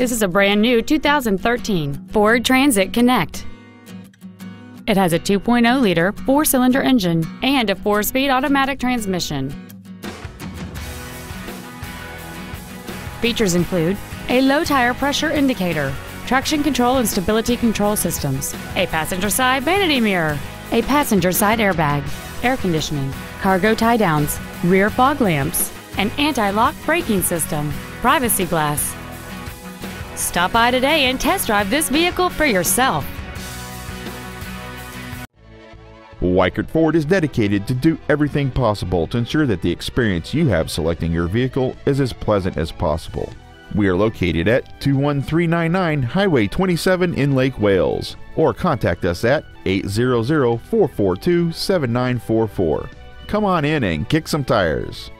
This is a brand new 2013 Ford Transit Connect. It has a 2.0-liter four-cylinder engine and a four-speed automatic transmission. Features include a low tire pressure indicator, traction control and stability control systems, a passenger side vanity mirror, a passenger side airbag, air conditioning, cargo tie downs, rear fog lamps, an anti-lock braking system, privacy glass. Stop by today and test drive this vehicle for yourself. Weikert Ford is dedicated to do everything possible to ensure that the experience you have selecting your vehicle is as pleasant as possible. We are located at 21399 Highway 27 in Lake Wales, or contact us at 800 442 7944. Come on in and kick some tires.